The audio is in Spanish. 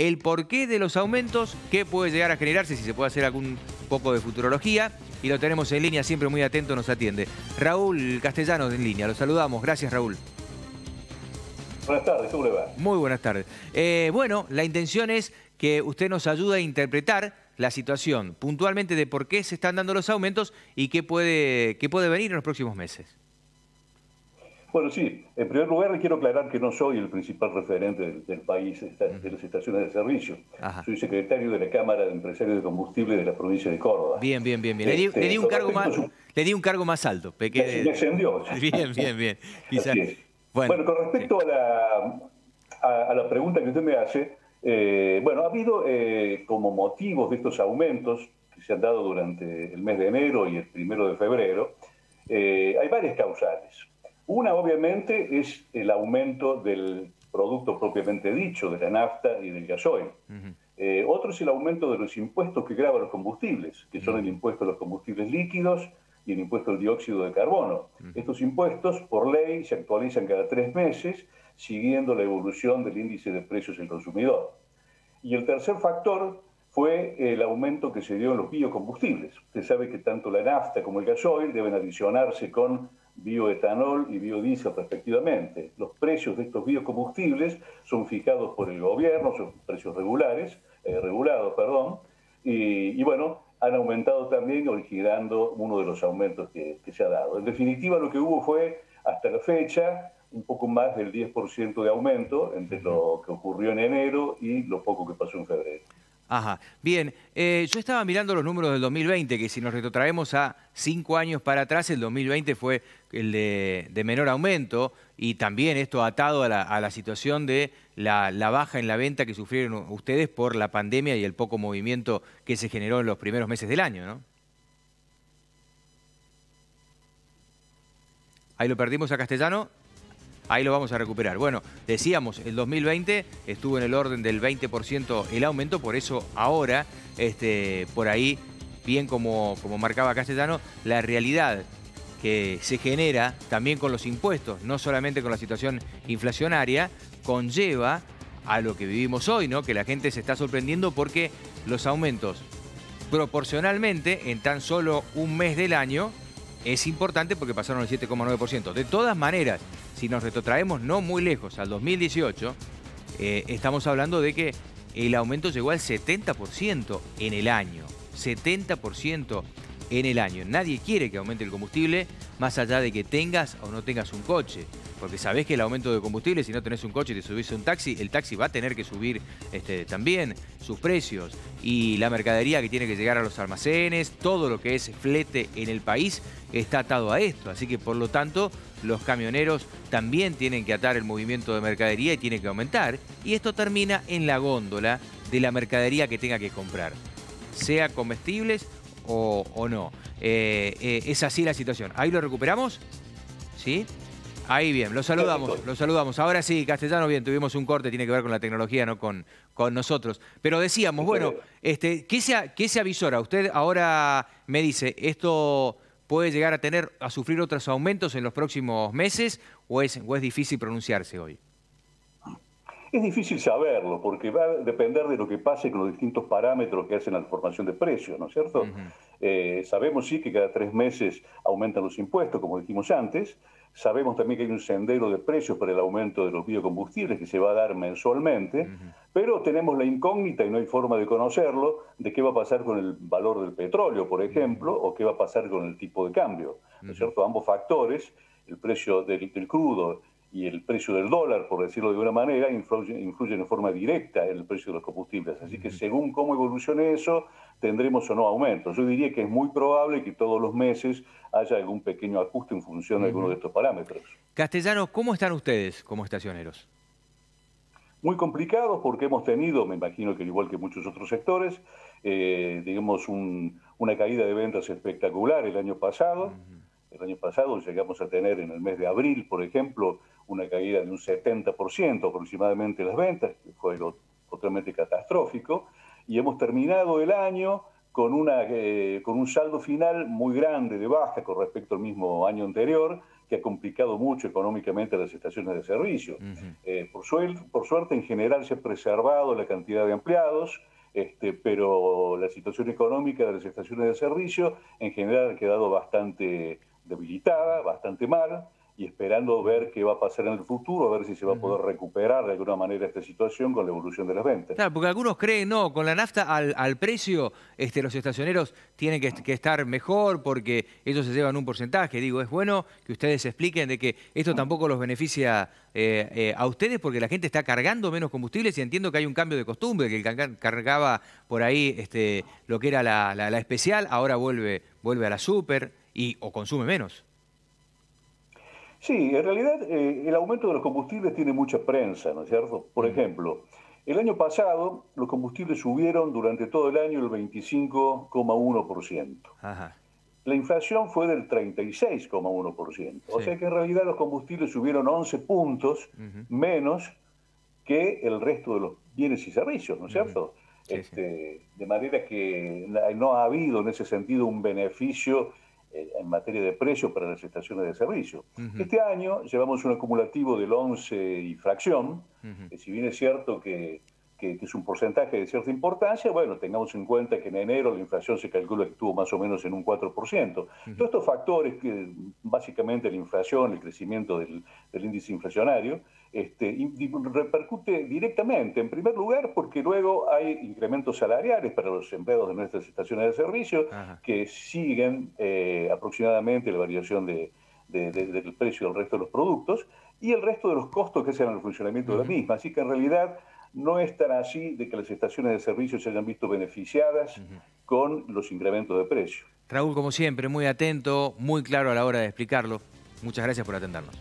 el porqué de los aumentos, qué puede llegar a generarse, si se puede hacer algún poco de futurología. Y lo tenemos en línea, siempre muy atento, nos atiende. Raúl Castellanos en línea, lo saludamos. Gracias, Raúl. Buenas tardes, ¿cómo le va? Muy buenas tardes. Eh, bueno, la intención es que usted nos ayude a interpretar la situación puntualmente de por qué se están dando los aumentos y qué puede, qué puede venir en los próximos meses. Bueno, sí. En primer lugar, quiero aclarar que no soy el principal referente del, país de las estaciones de servicio. Soy secretario de la Cámara de Empresarios de Combustible de la provincia de Córdoba. Bien, bien, bien. bien. Le, di, este, un cargo más, le di un cargo más alto. Peque... Me ascendió. Bien, bien, bien. Bueno, con respecto a, la, a, la pregunta que usted me hace, eh, bueno, ha habido eh, como motivos de estos aumentos que se han dado durante el mes de enero y el primero de febrero, eh, hay varias causales. Una, obviamente, es el aumento del producto propiamente dicho, de la nafta y del gasoil. Eh, otro es el aumento de los impuestos que graban los combustibles, que son el impuesto a los combustibles líquidos y el impuesto al dióxido de carbono. Estos impuestos, por ley, se actualizan cada tres meses, siguiendo la evolución del índice de precios del consumidor. Y el tercer factor fue el aumento que se dio en los biocombustibles. Usted sabe que tanto la nafta como el gasoil deben adicionarse con bioetanol y biodiesel respectivamente. Los precios de estos biocombustibles son fijados por el gobierno, son precios regulares, eh, regulados, perdón, y, bueno, han aumentado también, originando uno de los aumentos que, que, se ha dado. En definitiva, lo que hubo fue, hasta la fecha, un poco más del 10% de aumento entre lo que ocurrió en enero y lo poco que pasó en febrero. Ajá. Bien, eh, yo estaba mirando los números del 2020, que si nos retrotraemos a cinco años para atrás, el 2020 fue el de, menor aumento y también esto atado a la, situación de la, baja en la venta que sufrieron ustedes por la pandemia y el poco movimiento que se generó en los primeros meses del año, ¿no? Ahí lo perdimos a Castellano. Ahí lo vamos a recuperar. Bueno, decíamos, el 2020 estuvo en el orden del 20% el aumento, por eso ahora, este, por ahí, bien como, como marcaba Castellano, la realidad que se genera también con los impuestos, no solamente con la situación inflacionaria, conlleva a lo que vivimos hoy, ¿no? Que la gente se está sorprendiendo porque los aumentos proporcionalmente en tan solo un mes del año es importante porque pasaron el 7,9%. De todas maneras, si nos retrotraemos no muy lejos, al 2018, eh, estamos hablando de que el aumento llegó al 70% en el año. 70% en el año. Nadie quiere que aumente el combustible, más allá de que tengas o no tengas un coche. Porque sabés que el aumento de combustible, si no tenés un coche y te subís un taxi, el taxi va a tener que subir este, también sus precios. Y la mercadería que tiene que llegar a los almacenes, todo lo que es flete en el país, está atado a esto. Así que por lo tanto, los camioneros también tienen que atar el movimiento de mercadería y tiene que aumentar. Y esto termina en la góndola de la mercadería que tenga que comprar. Sea comestibles o, no. Eh, eh, es así la situación. Ahí lo recuperamos. ¿Sí? Ahí bien, lo saludamos, lo saludamos. Ahora sí, Castellano, bien, tuvimos un corte, tiene que ver con la tecnología, no con, con nosotros. Pero decíamos, bueno, este, ¿qué, se, ¿qué se avisora? Usted ahora me dice, ¿esto puede llegar a tener, a sufrir otros aumentos en los próximos meses o es, o es difícil pronunciarse hoy? Es difícil saberlo porque va a depender de lo que pase con los distintos parámetros que hacen la formación de precios, ¿no es cierto? Eh, sabemos sí que cada tres meses aumentan los impuestos, como dijimos antes. Sabemos también que hay un sendero de precios para el aumento de los biocombustibles que se va a dar mensualmente, pero tenemos la incógnita y no hay forma de conocerlo de qué va a pasar con el valor del petróleo, por ejemplo, o qué va a pasar con el tipo de cambio, ¿no es cierto? Ambos factores, el precio del, del crudo y el precio del dólar, por decirlo de alguna manera, influye, influye en forma directa en el precio de los combustibles. Así que según cómo evolucione eso, tendremos o no aumentos. Yo diría que es muy probable que todos los meses haya algún pequeño ajuste en función de alguno de estos parámetros. Castellano, ¿cómo están ustedes como estacioneros? Muy complicados porque hemos tenido, me imagino que igual que muchos otros sectores, eh, digamos una caída de ventas espectacular el año pasado. El año pasado llegamos a tener en el mes de abril, por ejemplo, una caída de un 70% aproximadamente las ventas, que fue totalmente catastrófico, y hemos terminado el año con, una, eh, con un saldo final muy grande de baja con respecto al mismo año anterior, que ha complicado mucho económicamente las estaciones de servicio. Eh, por, por suerte, en general se ha preservado la cantidad de empleados, este, pero la situación económica de las estaciones de servicio en general ha quedado bastante debilitada, bastante mal y esperando ver qué va a pasar en el futuro, a ver si se va a poder recuperar de alguna manera esta situación con la evolución de las ventas. Claro, porque algunos creen, no, con la nafta al, precio, este, los estacioneros tienen que, estar mejor porque ellos se llevan un porcentaje. Digo, es bueno que ustedes expliquen de que esto tampoco los beneficia eh, eh, a ustedes porque la gente está cargando menos combustibles y entiendo que hay un cambio de costumbre, que el cargaba por ahí este, lo que era la, la, especial, ahora vuelve, vuelve a la super y, o consume menos. Sí, en realidad eh, el aumento de los combustibles tiene mucha prensa, ¿no es cierto? Por ejemplo, el año pasado los combustibles subieron durante todo el año el 25,1%. La inflación fue del 36,1%. O sea que en realidad los combustibles subieron 11 puntos menos que el resto de los bienes y servicios, ¿no es cierto? este, De manera que no ha habido en ese sentido un beneficio eh, en materia de precio para las estaciones de servicio. Este año llevamos un acumulativo del 11 y fracción, que si bien es cierto que, es un porcentaje de cierta importancia, bueno, tengamos en cuenta que en enero la inflación se calcula que estuvo más o menos en un 4%. Todos estos factores, que básicamente la inflación, el crecimiento del índice inflacionario, este, repercute directamente, en primer lugar, porque luego hay incrementos salariales para los empleados de nuestras estaciones de servicio que siguen eh, aproximadamente la variación de, del precio del resto de los productos y el resto de los costos que sean el funcionamiento de la misma. Así que en realidad no es tan así de que las estaciones de servicio se hayan visto beneficiadas con los incrementos de precio. Raúl, como siempre, muy atento, muy claro a la hora de explicarlo. Muchas gracias por atendernos.